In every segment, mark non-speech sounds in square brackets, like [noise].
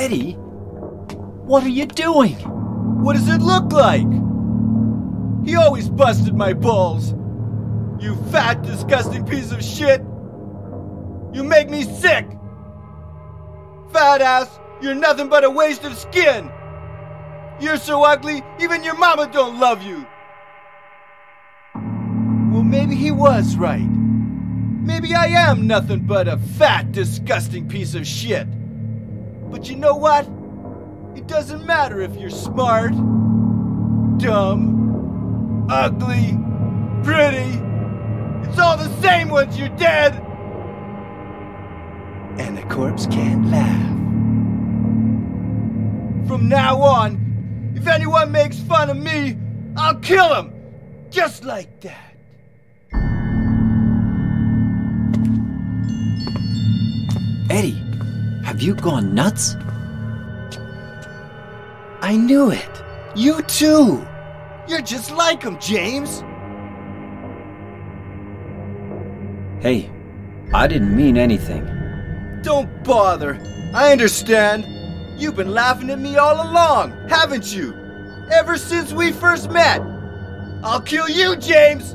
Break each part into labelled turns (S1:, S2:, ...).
S1: Eddie, what are you doing?
S2: What does it look like? He always busted my balls. You fat, disgusting piece of shit. You make me sick. Fat ass, you're nothing but a waste of skin. You're so ugly, even your mama don't love you. Well, maybe he was right. Maybe I am nothing but a fat, disgusting piece of shit. But you know what? It doesn't matter if you're smart, dumb, ugly, pretty. It's all the same once you're dead. And the corpse can't laugh. From now on, if anyone makes fun of me, I'll kill him. Just like that.
S1: Eddie, have you gone nuts? I knew it.
S2: You too. You're just like him, James.
S1: Hey, I didn't mean anything.
S2: Don't bother. I understand. You've been laughing at me all along, haven't you? Ever since we first met. I'll kill you, James!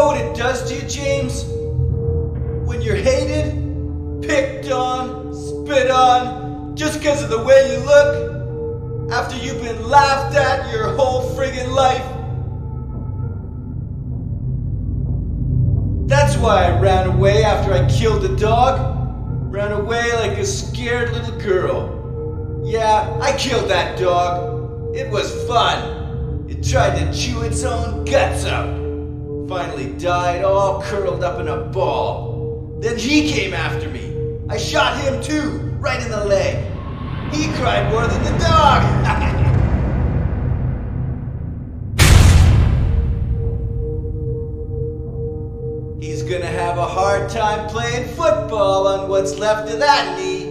S2: Know what it does to you, James? When you're hated, picked on, spit on, just because of the way you look, after you've been laughed at your whole friggin' life. That's why I ran away after I killed the dog. Ran away like a scared little girl. Yeah, I killed that dog. It was fun. It tried to chew its own guts out. Finally died all curled up in a ball. Then he came after me. I shot him too, right in the leg. He cried more than the dog. [laughs] He's gonna have a hard time playing football on what's left of that knee.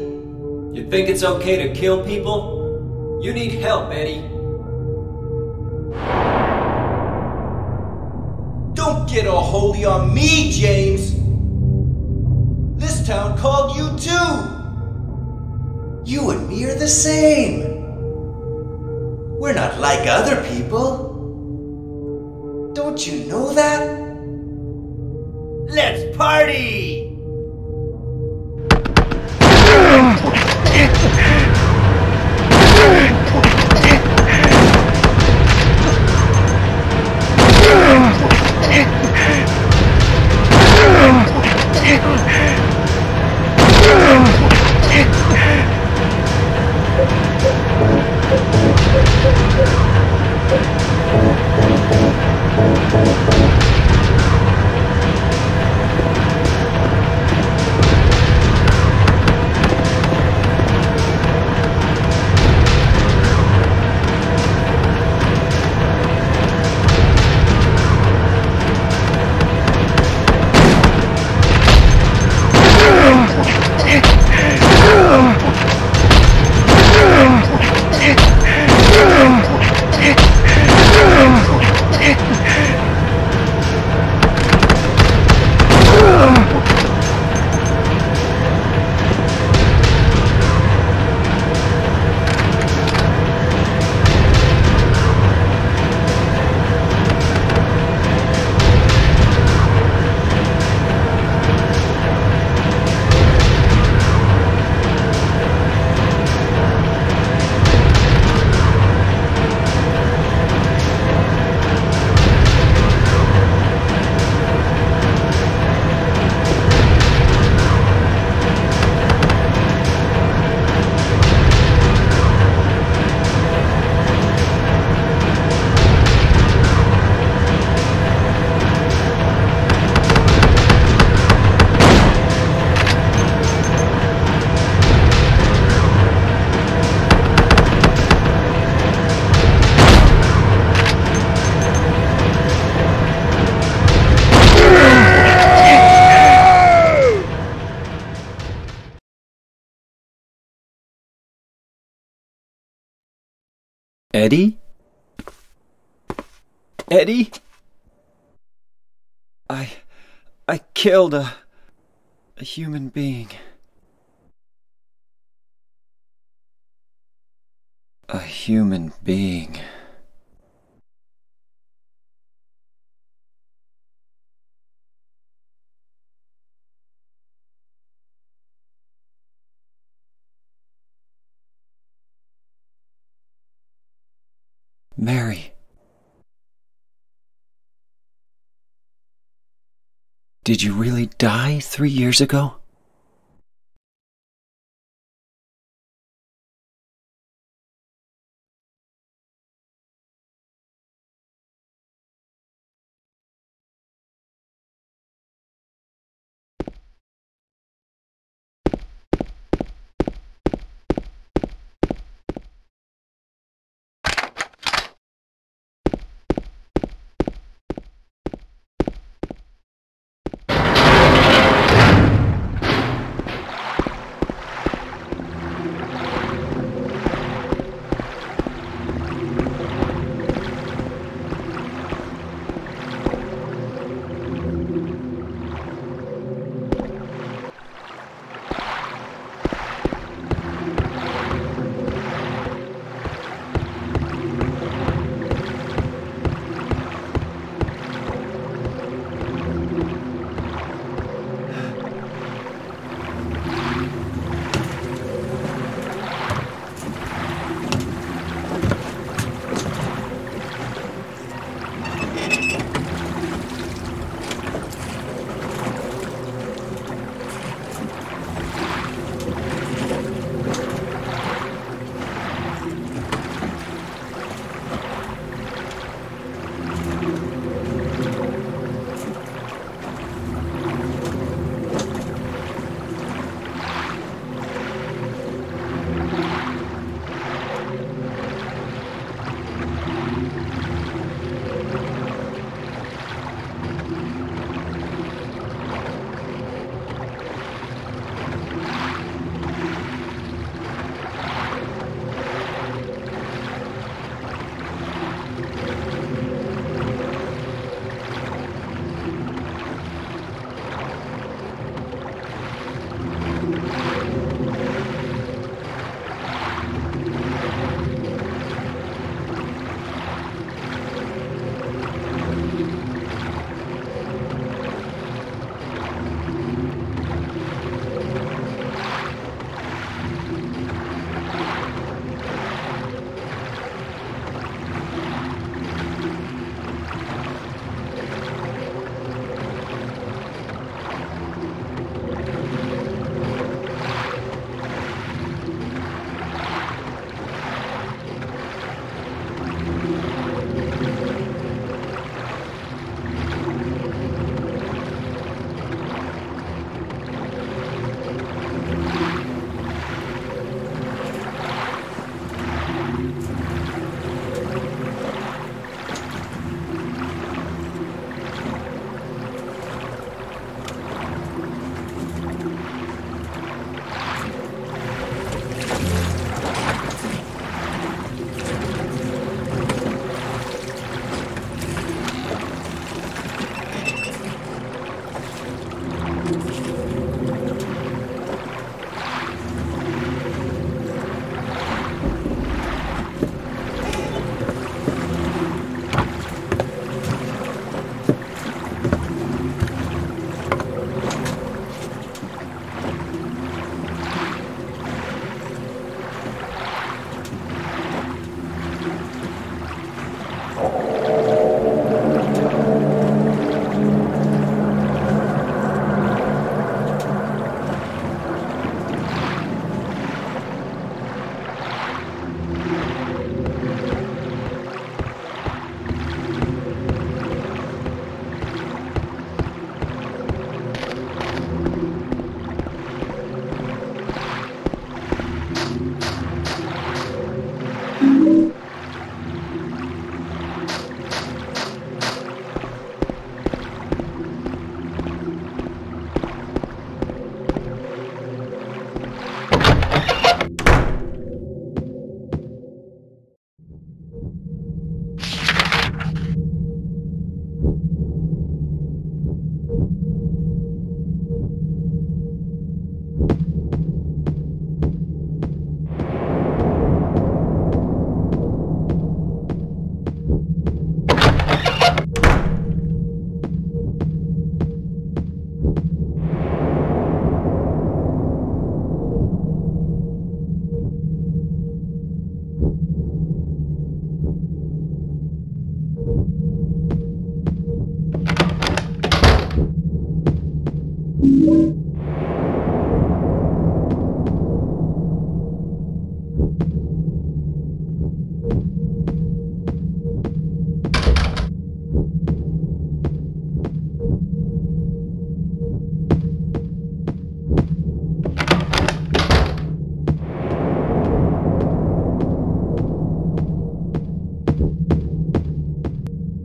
S1: You think it's okay to kill people? You need help, Eddie.
S2: Get all holy on me, James. This town called you too. You and me are the same. We're not like other people. Don't you know that? Let's party!
S1: Eddie? Eddie? I. I killed a. a human being. A human being. Mary. Did you really die three years ago?